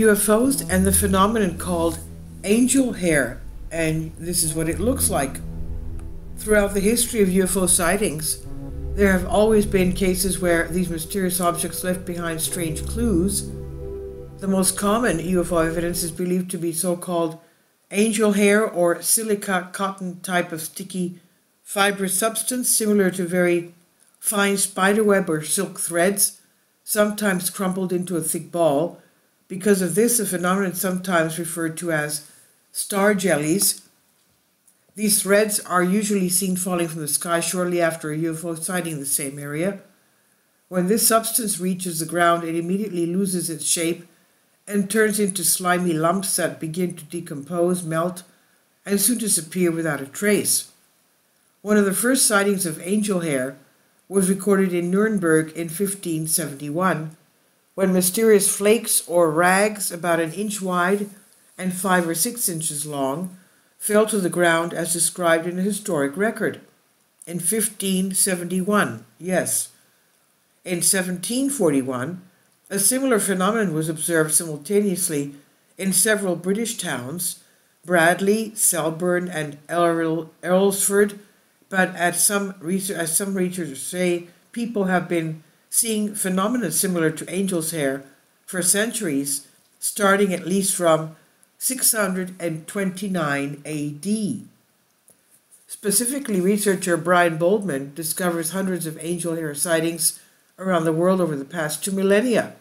UFOs and the phenomenon called angel hair, and this is what it looks like. Throughout the history of UFO sightings, there have always been cases where these mysterious objects left behind strange clues. The most common UFO evidence is believed to be so called angel hair or silica cotton type of sticky fibrous substance similar to very fine spiderweb or silk threads, sometimes crumpled into a thick ball. Because of this, a phenomenon sometimes referred to as star jellies. These threads are usually seen falling from the sky shortly after a UFO sighting the same area. When this substance reaches the ground, it immediately loses its shape and turns into slimy lumps that begin to decompose, melt, and soon disappear without a trace. One of the first sightings of angel hair was recorded in Nuremberg in 1571, when mysterious flakes or rags about an inch wide and five or six inches long fell to the ground as described in a historic record. In 1571, yes. In 1741, a similar phenomenon was observed simultaneously in several British towns, Bradley, Selborne, and Alresford, but some, research, as some researchers say, people have been seeing phenomena similar to angel's hair for centuries, starting at least from 629 AD. Specifically, researcher Brian Boldman discovers hundreds of angel hair sightings around the world over the past two millennia.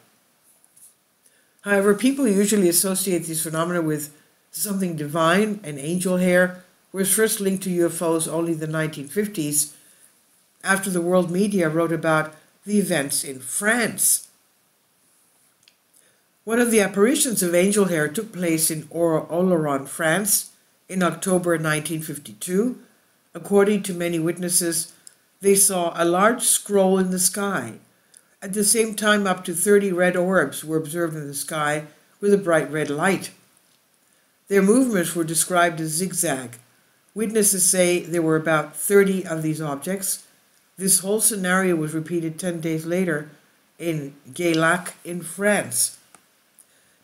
However, people usually associate these phenomena with something divine, and angel hair was first linked to UFOs only in the 1950s, after the world media wrote about the events in France. One of the apparitions of angel hair took place in Oloron, France, in October 1952. According to many witnesses, they saw a large scroll in the sky at the same time, up to 30 red orbs were observed in the sky with a bright red light. Their movements were described as zigzag. Witnesses say there were about 30 of these objects. This whole scenario was repeated 10 days later in Gaillac in France.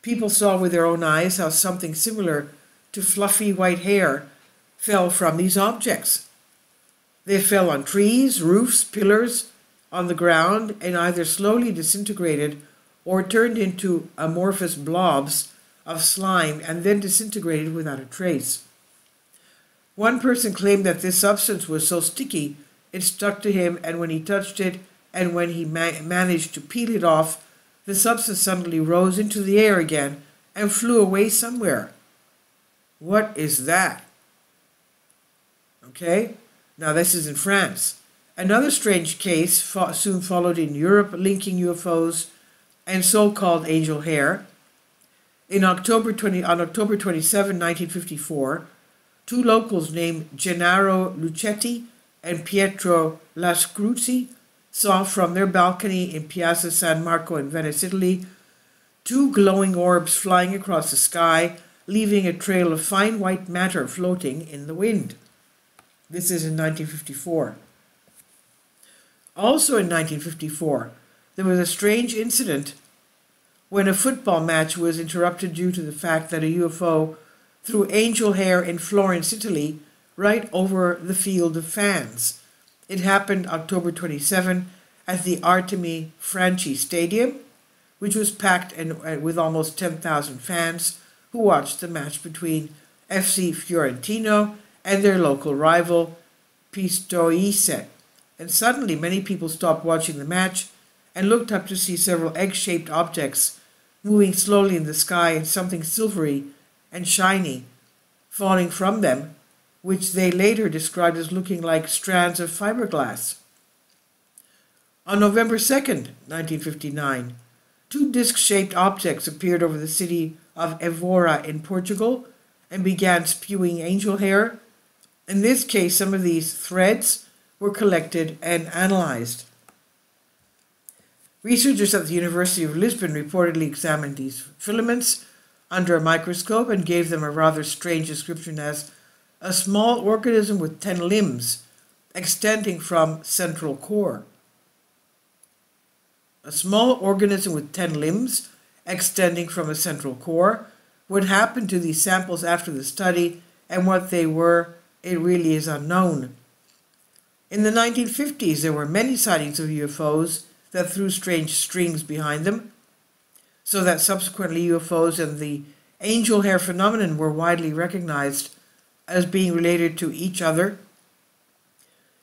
People saw with their own eyes how something similar to fluffy white hair fell from these objects. They fell on trees, roofs, pillars, on the ground and either slowly disintegrated or turned into amorphous blobs of slime and then disintegrated without a trace. One person claimed that this substance was so sticky it stuck to him, and when he touched it and when he ma- managed to peel it off, the substance suddenly rose into the air again and flew away somewhere. What is that? Okay, now this is in France. Another strange case fo- soon followed in Europe linking UFOs and so-called angel hair. In October 20, on October 27, 1954, two locals named Gennaro Lucetti and Pietro Lascruzzi saw from their balcony in Piazza San Marco in Venice, Italy, two glowing orbs flying across the sky, leaving a trail of fine white matter floating in the wind. This is in 1954. Also in 1954, there was a strange incident when a football match was interrupted due to the fact that a UFO threw angel hair in Florence, Italy, right over the field of fans. It happened October 27 at the Artemio Franchi Stadium, which was packed and, with almost 10,000 fans who watched the match between FC Fiorentina and their local rival Pistoiese and suddenly many people stopped watching the match and looked up to see several egg shaped objects moving slowly in the sky and something silvery and shiny falling from them, which they later described as looking like strands of fiberglass. On November 2nd, 1959, two disc shaped objects appeared over the city of Evora in Portugal and began spewing angel hair. In this case, some of these threads were collected and analyzed. Researchers at the University of Lisbon reportedly examined these filaments under a microscope and gave them a rather strange description as a small organism with 10 limbs extending from central core. A small organism with 10 limbs extending from a central core. What happened to these samples after the study and what they were, it really is unknown. In the 1950s, there were many sightings of UFOs that threw strange strings behind them, so that subsequently UFOs and the angel hair phenomenon were widely recognized as being related to each other.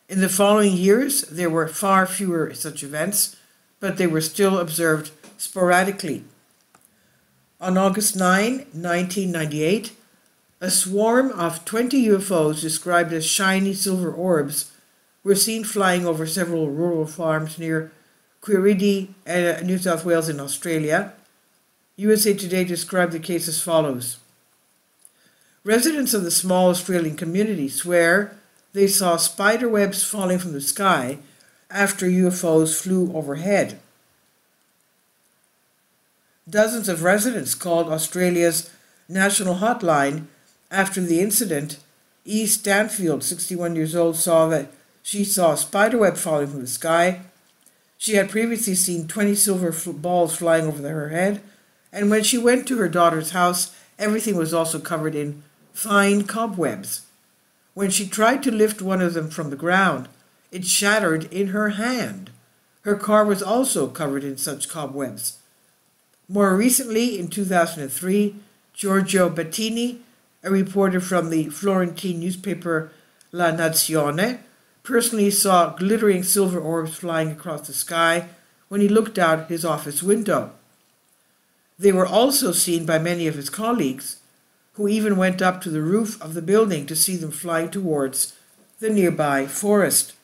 In the following years, there were far fewer such events, but they were still observed sporadically. On August 9, 1998, a swarm of 20 UFOs described as shiny silver orbs were seen flying over several rural farms near Quirindi, uh, New South Wales in Australia. USA Today described the case as follows. Residents of the small Australian community swear they saw spider webs falling from the sky after UFOs flew overhead. Dozens of residents called Australia's national hotline after the incident. E. Stanfield, 61 years old, saw that she saw a spiderweb falling from the sky. She had previously seen 20 silver balls flying over her head, and when she went to her daughter's house, everything was also covered in fine cobwebs. When she tried to lift one of them from the ground, it shattered in her hand. Her car was also covered in such cobwebs. More recently, in 2003, Giorgio Bettini, a reporter from the Florentine newspaper La Nazione, personally saw glittering silver orbs flying across the sky when he looked out his office window. They were also seen by many of his colleagues, who even went up to the roof of the building to see them flying towards the nearby forest.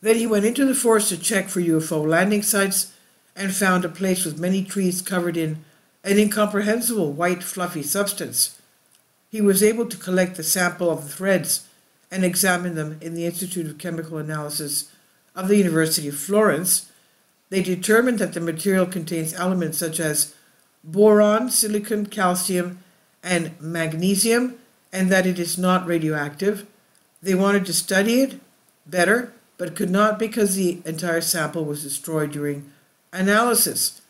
Then he went into the forest to check for UFO landing sites and found a place with many trees covered in an incomprehensible white fluffy substance. He was able to collect the sample of the threads and examine them in the Institute of Chemical Analysis of the University of Florence. They determined that the material contains elements such as boron, silicon, calcium, and magnesium, and that it is not radioactive. They wanted to study it better, but could not because the entire sample was destroyed during analysis.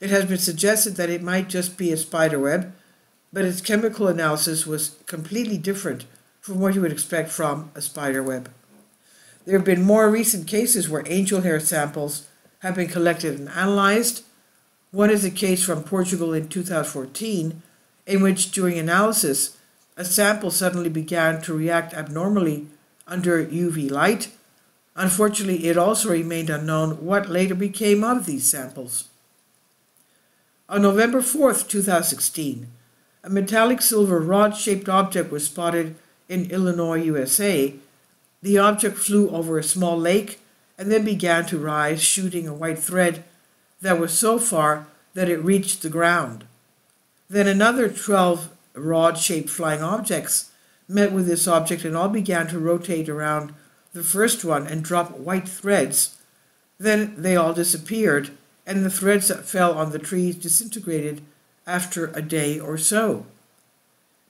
It has been suggested that it might just be a spider web, but its chemical analysis was completely different from what you would expect from a spider web. There have been more recent cases where angel hair samples have been collected and analyzed. One is a case from Portugal in 2014, in which during analysis, a sample suddenly began to react abnormally under UV light Unfortunately, it also remained unknown what later became of these samples. On November 4, 2016, a metallic silver rod shaped object was spotted in Illinois, USA. The object flew over a small lake and then began to rise, shooting a white thread that was so far that it reached the ground. Then another 12 rod shaped flying objects met with this object and all began to rotate around the first one and drop white threads. Then they all disappeared, and the threads that fell on the trees disintegrated after a day or so.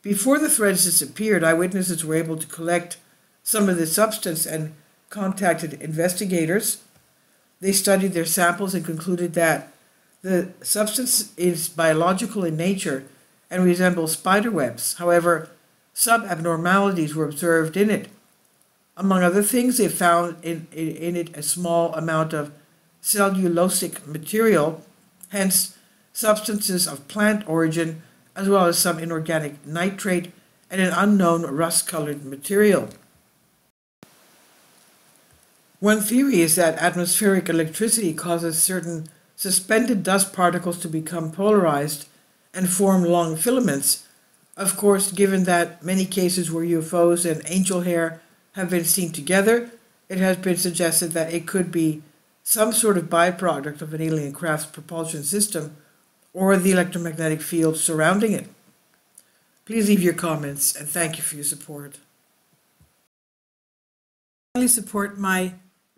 Before the threads disappeared, eyewitnesses were able to collect some of the substance and contacted investigators. They studied their samples and concluded that the substance is biological in nature and resembles spider webs. However, some abnormalities were observed in it among other things, they found in, in, in it a small amount of cellulosic material, hence substances of plant origin, as well as some inorganic nitrate and an unknown rust-colored material. One theory is that atmospheric electricity causes certain suspended dust particles to become polarized and form long filaments. Of course, given that many cases where UFOs and angel hair have been seen together, it has been suggested that it could be some sort of byproduct of an alien craft's propulsion system or the electromagnetic field surrounding it. Please leave your comments and thank you for your support. Please support my